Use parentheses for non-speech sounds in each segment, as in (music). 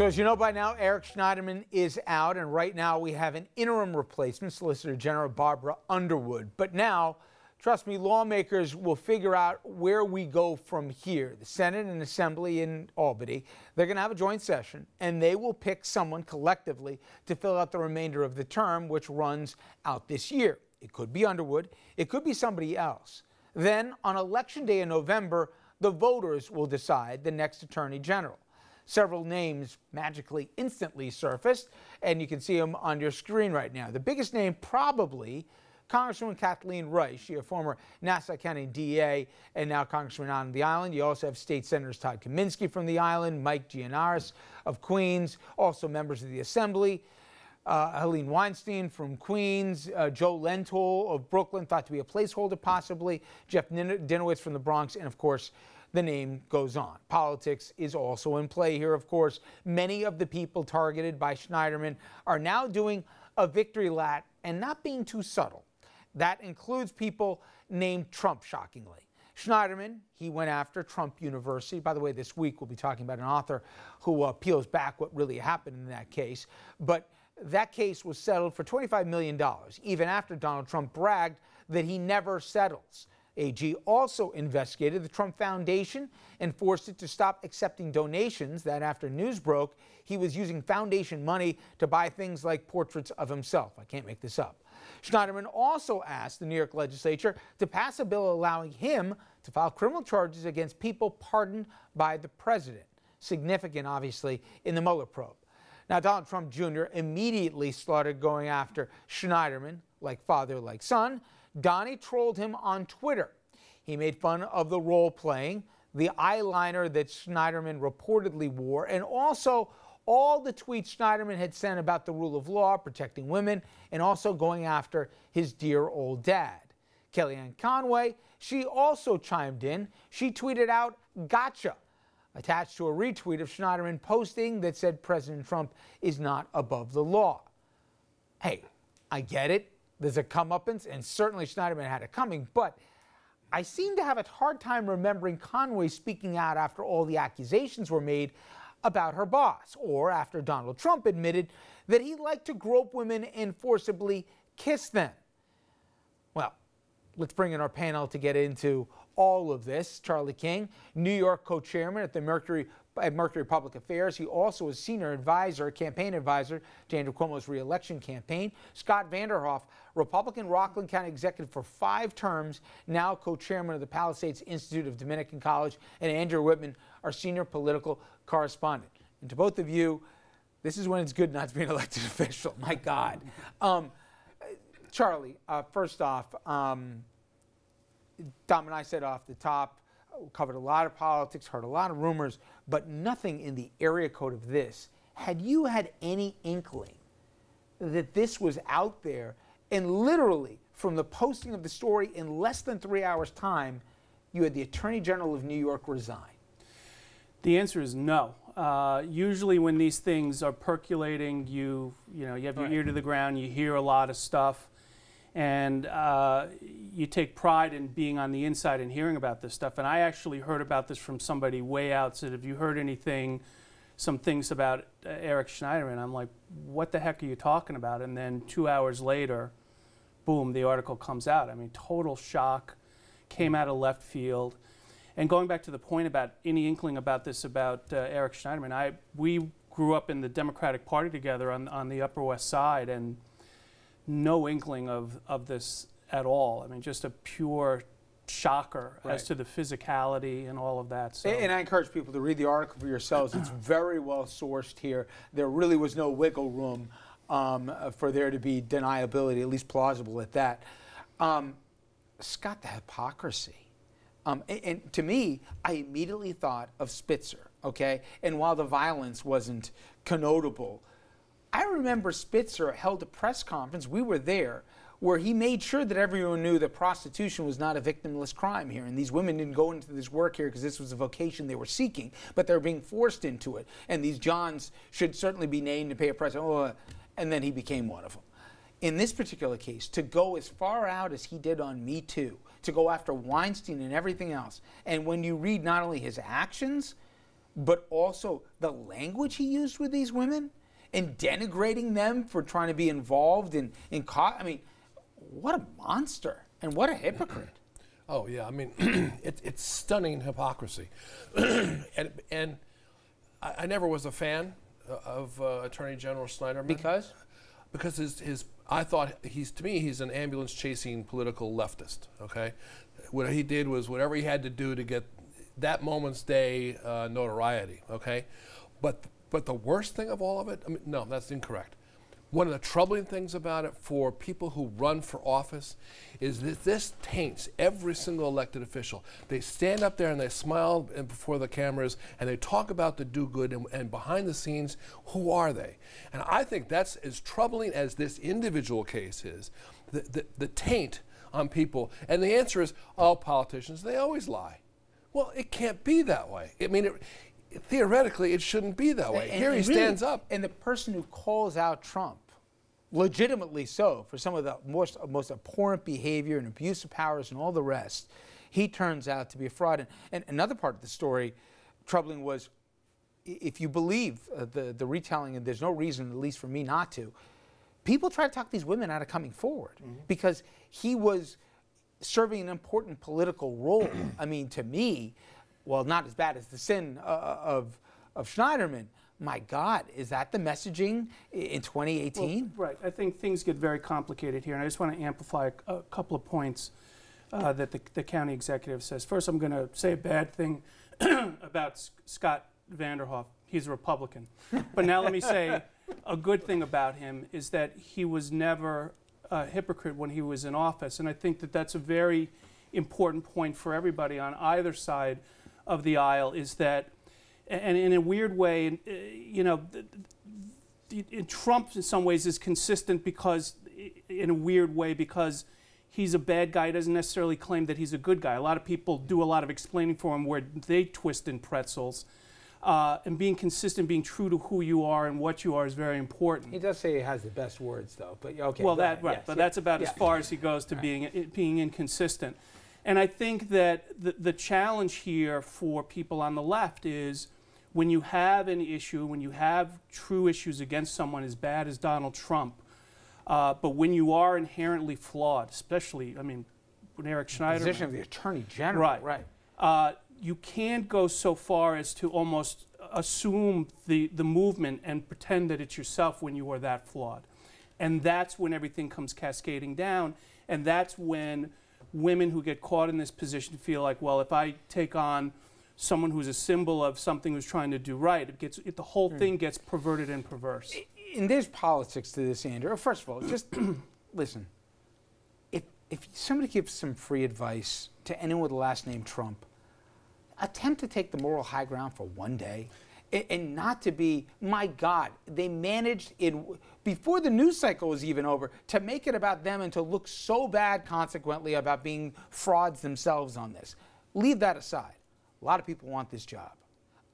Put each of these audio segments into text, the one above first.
So, as you know by now, Eric Schneiderman is out, and right now we have an interim replacement, Solicitor General Barbara Underwood. But now, trust me, lawmakers will figure out where we go from here. The Senate and Assembly in Albany, they're going to have a joint session, and they will pick someone collectively to fill out the remainder of the term, which runs out this year. It could be Underwood, it could be somebody else. Then, on Election Day in November, the voters will decide the next Attorney General. Several names magically instantly surfaced, and you can see them on your screen right now. The biggest name probably Congresswoman Kathleen Rice, she a former Nassau County DA and now Congressman on the island. You also have State Senators Todd Kaminsky from the island, Mike Gianaris of Queens, also members of the Assembly. Uh, Helene Weinstein from Queens, uh, Joe Lentol of Brooklyn, thought to be a placeholder possibly, Jeff Dinowitz from the Bronx, and of course, the name goes on. Politics is also in play here, of course. Many of the people targeted by Schneiderman are now doing a victory lap and not being too subtle. That includes people named Trump, shockingly. Schneiderman, he went after Trump University. By the way, this week we'll be talking about an author who uh, peels back what really happened in that case. But that case was settled for $25 million, even after Donald Trump bragged that he never settles. AG also investigated the Trump Foundation and forced it to stop accepting donations that after news broke, he was using foundation money to buy things like portraits of himself. I can't make this up. Schneiderman also asked the New York legislature to pass a bill allowing him to file criminal charges against people pardoned by the president. Significant, obviously, in the Mueller probe. Now, Donald Trump Jr. immediately started going after Schneiderman, like father, like son, Donnie trolled him on Twitter. He made fun of the role playing, the eyeliner that Schneiderman reportedly wore, and also all the tweets Schneiderman had sent about the rule of law, protecting women, and also going after his dear old dad. Kellyanne Conway, she also chimed in. She tweeted out, Gotcha, attached to a retweet of Schneiderman posting that said President Trump is not above the law. Hey, I get it. There's a comeuppance, and certainly Schneiderman had it coming, but I seem to have a hard time remembering Conway speaking out after all the accusations were made about her boss, or after Donald Trump admitted that he liked to grope women and forcibly kiss them. Well, let's bring in our panel to get into all of this. Charlie King, New York co-chairman at the Mercury at Mercury Public Affairs. He also is senior advisor, campaign advisor to Andrew Cuomo's reelection campaign. Scott Vanderhoef, Republican Rockland County executive for five terms, now co-chairman of the Palisades Institute of Dominican College, and Andrew Whitman, our senior political correspondent. And to both of you, this is when it's good not to be an (laughs) elected official. My God. Um, Charlie, uh, first off, um, Dom and I said off the top, covered a lot of politics, heard a lot of rumors, but nothing in the area code of this. Had you had any inkling that this was out there, and literally from the posting of the story in less than three hours' time, you had the Attorney General of New York resign? The answer is no. Uh, usually, when these things are percolating, you you know you have your right. ear to the ground, you hear a lot of stuff and uh, you take pride in being on the inside and hearing about this stuff. And I actually heard about this from somebody way out. Said, "Have you heard anything?" Some things about uh, Eric Schneider, and I'm like, "What the heck are you talking about?" And then two hours later, boom, the article comes out. I mean, total shock, came out of left field. And going back to the point about any inkling about this about uh, Eric Schneiderman, I we grew up in the Democratic Party together on on the Upper West Side, and no inkling of, of this at all. I mean, just a pure shocker right. as to the physicality and all of that. So. And, and, I encourage people to read the article for yourselves. It's very well sourced here. There really was no wiggle room um, for there to be deniability, at least plausible at that. Um, Scott, the hypocrisy. Um, and, and, to me, I immediately thought of Spitzer, okay? And while the violence wasn't connotable, I remember Spitzer held a press conference, we were there, where he made sure that everyone knew that prostitution was not a victimless crime here. And these women didn't go into this work here because this was a vocation they were seeking, but they're being forced into it. And these Johns should certainly be named to pay a price. Oh, and then he became one of them. In this particular case, to go as far out as he did on Me Too, to go after Weinstein and everything else, and when you read not only his actions, but also the language he used with these women and denigrating them for trying to be involved in in co- I mean, what a monster and what a hypocrite. (clears throat) Oh yeah, I mean, (clears throat) it, it's stunning hypocrisy, (clears throat) and and I, I, never was a fan of uh, Attorney General Schneiderman because because his his I thought he's to me he's an ambulance chasing political leftist. Okay, what he did was whatever he had to do to get that moment's day uh, notoriety. Okay, but but the worst thing of all of it, I mean, no, that's incorrect. One of the troubling things about it for people who run for office is that this taints every single elected official. They stand up there and they smile before the cameras and they talk about the do good, and, and behind the scenes, who are they? And I think that's as troubling as this individual case is the, the, the taint on people. And the answer is, all politicians, they always lie. Well, it can't be that way. I mean, it, theoretically, it shouldn't be that way. And, Here and he really, stands up. And the person who calls out Trump, legitimately so, for some of the most, most abhorrent behavior and abuse of powers and all the rest, he turns out to be a fraud. And, and another part of the story, troubling, was if you believe uh, the, the retelling, and there's no reason, at least for me not to, people try to talk these women out of coming forward mm-hmm. because he was serving an important political role. (clears throat) I mean, to me, well, not as bad as the sin uh, uh, of, of Schneiderman. My God, is that the messaging in 2018? Well, right. I think things get very complicated here, and I just want to amplify a, a couple of points uh, that the, the, county executive says. First, I'm going to say a bad thing (clears throat) about S- Scott Vanderhoef. He's a Republican. but now let me say a good thing about him is that he was never a hypocrite when he was in office, and I think that that's a very important point for everybody on either side of the aisle is that, and in a weird way, uh, you know, Trump in some ways is consistent because, in a weird way, because he's a bad guy. He doesn't necessarily claim that he's a good guy. A lot of people do a lot of explaining for him where they twist in pretzels. Uh, and being consistent, being true to who you are and what you are is very important. He does say he has the best words, though. But okay. Well, that right, yes, but that's about as far as he goes to right. being being inconsistent. And I think that the, the challenge here for people on the left is when you have an issue, when you have true issues against someone as bad as Donald Trump, uh, but when you are inherently flawed, especially, I mean, when Eric Schneider. The position of the Attorney General. Right. Right. Uh, you can't go so far as to almost assume the, the movement and pretend that it's yourself when you are that flawed. And that's when everything comes cascading down. And that's when women who get caught in this position feel like, well, if I take on someone who's a symbol of something who's trying to do right, it gets it, the whole mm. thing gets perverted and perverse. And there's politics to this, Andrew. First of all, just (clears throat) listen. If if somebody gives some free advice to anyone with the last name Trump, attempt to take the moral high ground for one day and not to be, my God, they managed in before the news cycle was even over to make it about them and to look so bad consequently about being frauds themselves on this. Leave that aside. A lot of people want this job.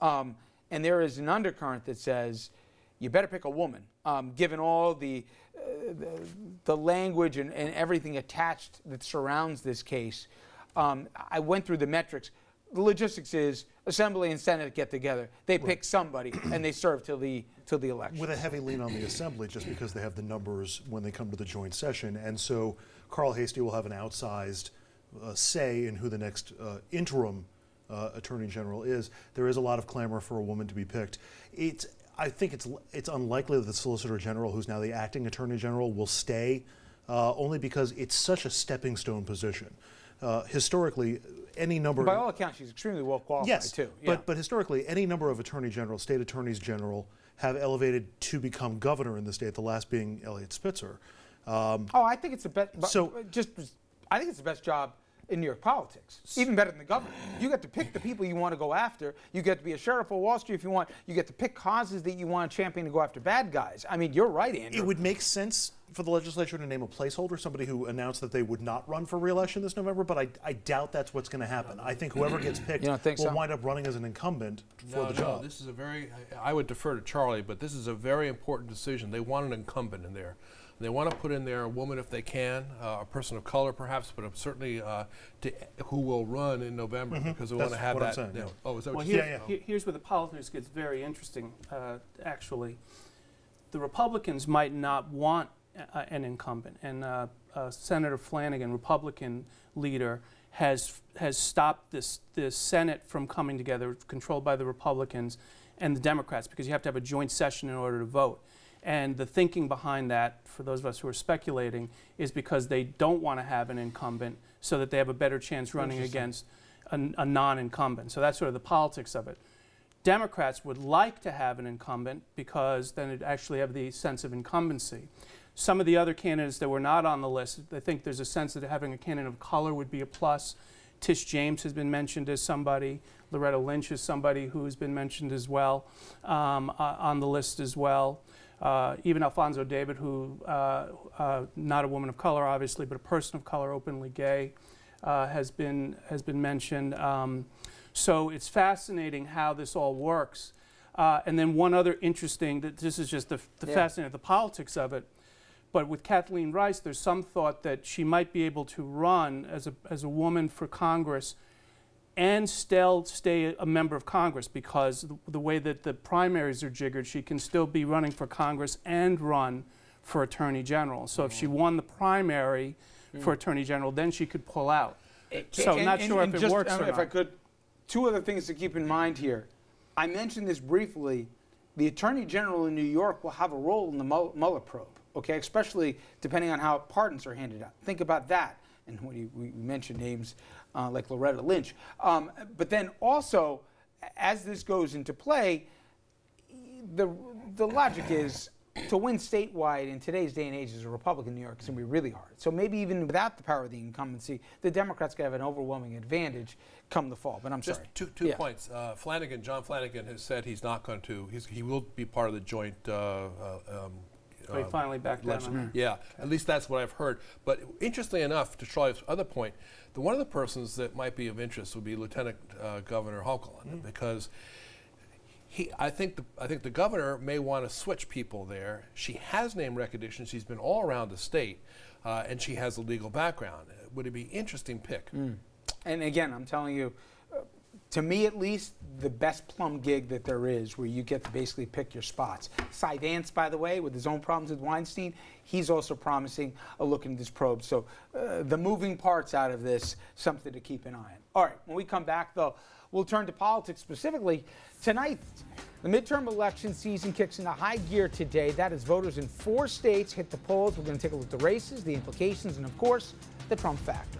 Um, and there is an undercurrent that says you better pick a woman, um, given all the, uh, the, the, language and, and, everything attached that surrounds this case. Um, I went through the metrics the logistics is Assembly and Senate get together. They right. pick somebody and they serve till the till the election. With a heavy lean on the Assembly, just because they have the numbers when they come to the joint session, and so Carl Heastie will have an outsized uh, say in who the next uh, interim uh, Attorney General is. There is a lot of clamor for a woman to be picked. It's I think it's it's unlikely that the Solicitor General, who's now the acting Attorney General, will stay, uh, only because it's such a stepping stone position. Uh, historically, any number. By all accounts, she's extremely well qualified yes, too. Yeah. But but historically, any number of attorney generals, state attorneys general, have elevated to become governor in the state. The last being Eliot Spitzer. Um, oh, I think it's the best. So just, I think it's the best job in New York politics, even better than the governor. You get to pick the people you want to go after. You get to be a sheriff of Wall Street if you want. You get to pick causes that you want to champion to go after bad guys. I mean, you're right, Andrew. It would make sense for the legislature to name a placeholder, somebody who announced that they would not run for reelection this November, but I, I doubt that's what's going to happen. I think whoever gets (clears throat) picked will so? wind up running as an incumbent for no, the job. No, this is a very, I would defer to Charlie, but this is a very important decision. They want an incumbent in there. They want to put in there a woman if they can, uh, a person of color perhaps, but certainly uh, to, who will run in November because we want to That's have what I'm that. saying, you know- yeah. Oh, is that Well, what you here, Yeah, yeah. here's where the politics gets very interesting, uh, actually. The Republicans might not want uh, an incumbent, and uh, uh, Senator Flanagan, Republican leader, has has stopped this this Senate from coming together, controlled by the Republicans and the Democrats, because you have to have a joint session in order to vote. And the thinking behind that, for those of us who are speculating, is because they don't want to have an incumbent, so that they have a better chance running against a, a non-incumbent. So that's sort of the politics of it. Democrats would like to have an incumbent because then it'd actually have the sense of incumbency. Some of the other candidates that were not on the list, I think there's a sense that having a candidate of color would be a plus. Tish James has been mentioned as somebody. Loretta Lynch is somebody who has been mentioned as well um, uh, on the list as well. Uh, even Alphonso David, who uh, uh, not a woman of color, obviously, but a person of color, openly gay, uh, has been has been mentioned. Um, so it's fascinating how this all works. Uh, and then one other interesting, that this is just the, the Yeah. fascinating, the politics of it. But with Kathleen Rice, there's some thought that she might be able to run as a, as a woman for Congress and still stay a member of Congress because the, the way that the primaries are jiggered, she can still be running for Congress and run for Attorney General. So if she won the primary for Attorney General, then she could pull out. So And- not and- sure and if it just, works um, or If I not. could, two other things to keep in mind here. I mentioned this briefly. The Attorney General in New York will have a role in the Mueller probe, okay, especially depending on how pardons are handed out. Think about that. And when you, we mentioned names uh, like Loretta Lynch. Um, but then also, as this goes into play, the, the logic is to win statewide in today's day and age as a Republican in New York is going to be really hard. So maybe even without the power of the incumbency, the Democrats could have an overwhelming advantage come the fall. But I'm Just sorry. two, two Yeah. points. Uh, Flanagan, John Flanagan has said he's not going to, he will be part of the joint. Uh, uh, um, He uh, finally backed down on. Yeah, at least that's what I've heard. But interestingly enough, to Charlie's other point, the, one of the persons that might be of interest would be Lieutenant uh, Governor Hochul, because he, I think the, I think the governor may want to switch people there. She has name recognition. She's been all around the state, uh, and she has a legal background. Would it be interesting pick? And again, I'm telling you, to me at least, the best plum gig that there is, where you get to basically pick your spots. Cy Vance, by the way, with his own problems with Weinstein, he's also promising a look into this probe. So uh, the moving parts out of this, something to keep an eye on. All right, when we come back, though, we'll turn to politics specifically. Tonight, the midterm election season kicks into high gear today. That is, voters in four states hit the polls. We're going to take a look at the races, the implications, and of course, the Trump factor.